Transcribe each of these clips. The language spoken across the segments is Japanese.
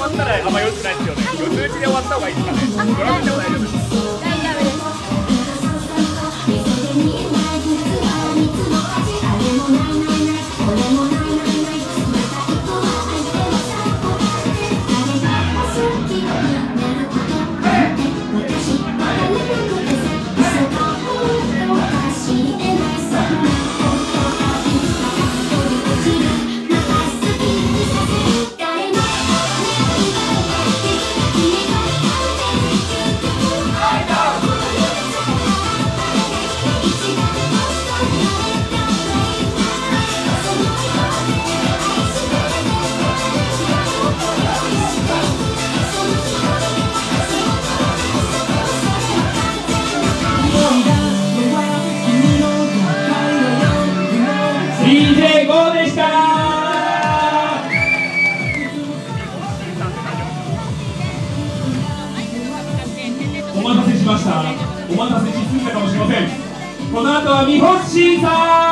終わったらあんまよくないですよね。四つ打ちで終わった方がいいですかね。ドラムでも大丈夫です Jesus.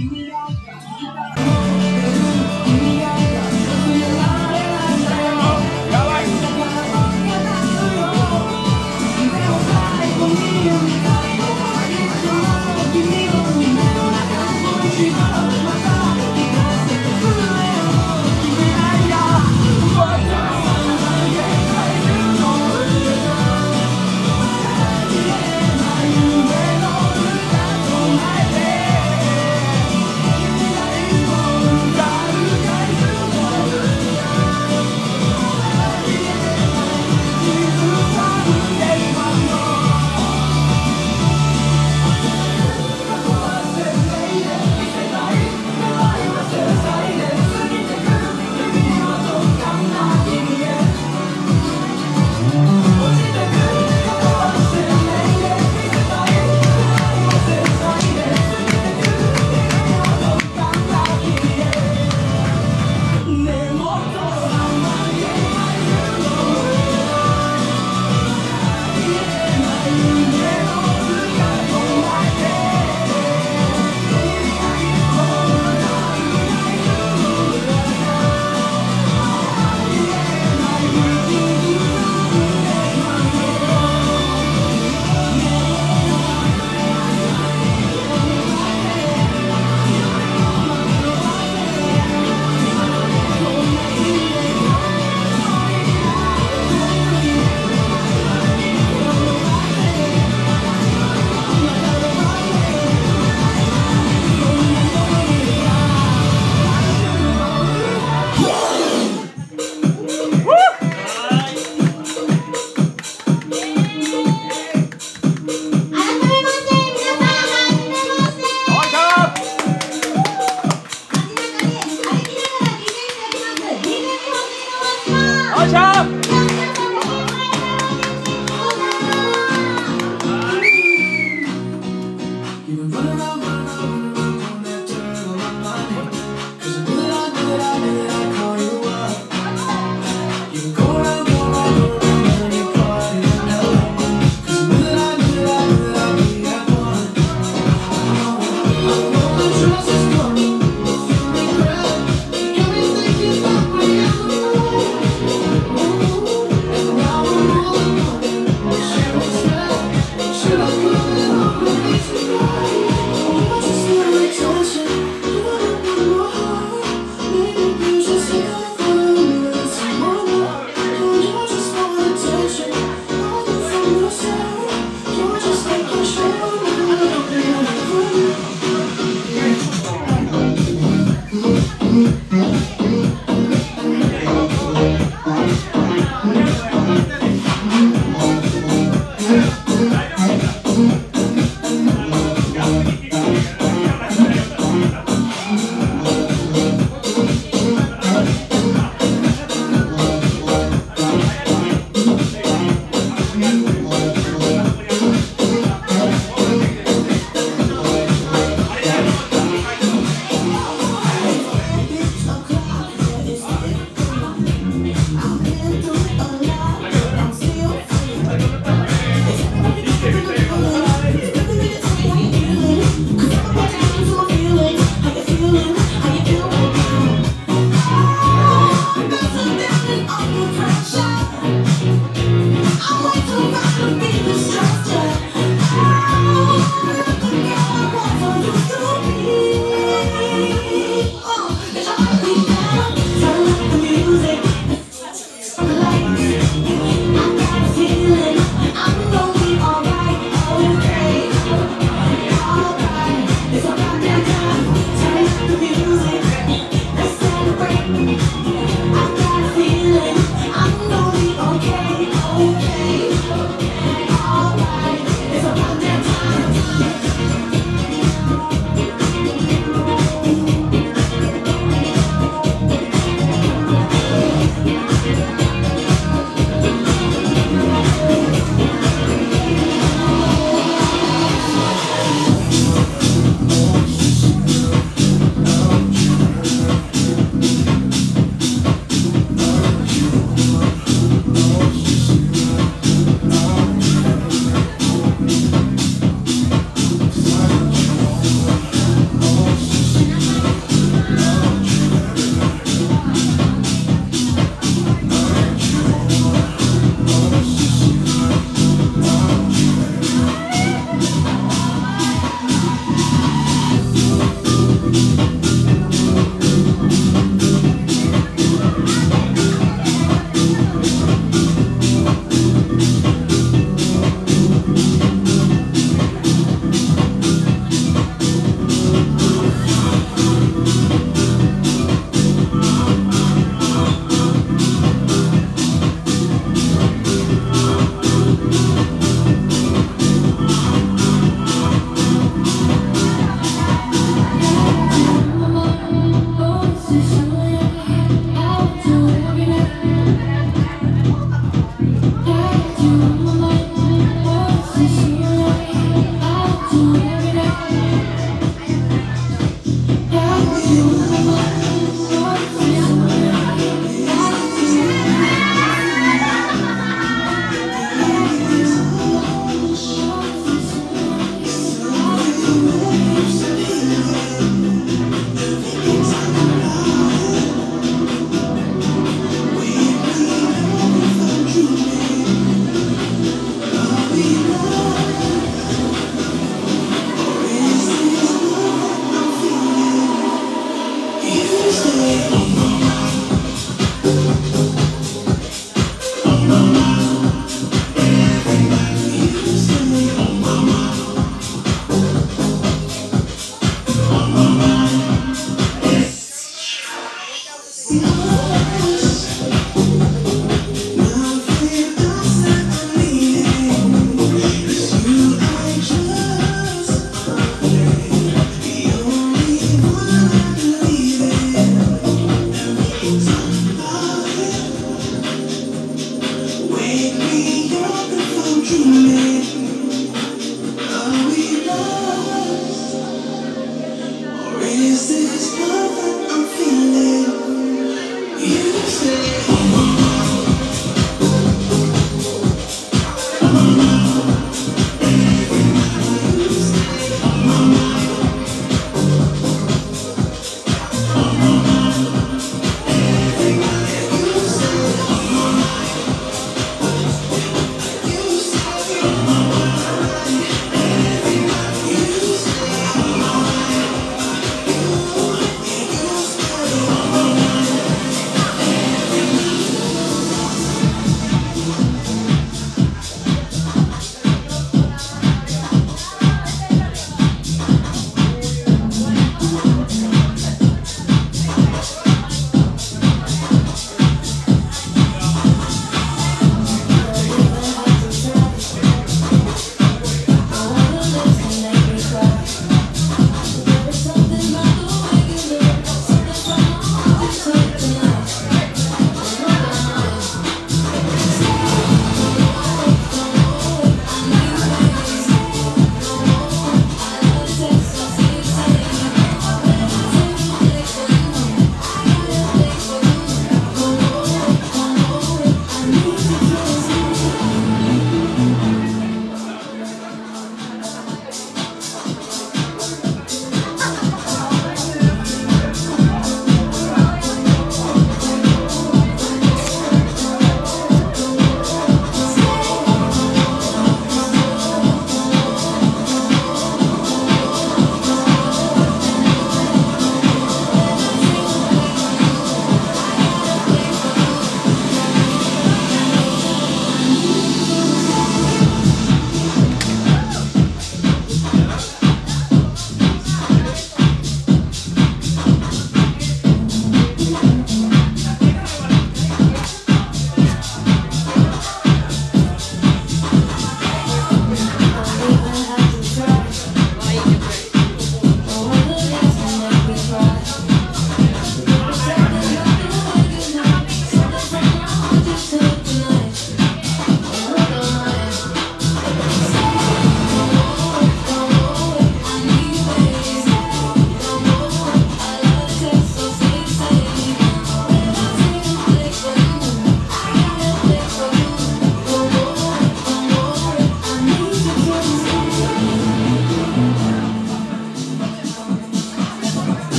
ìrora ọgbà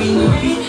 we knew